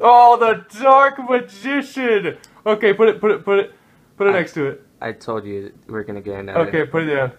Oh, the Dark Magician. Okay, put it, put it, put it, put it I- next to it. I told you we're gonna get an Okay, put it down.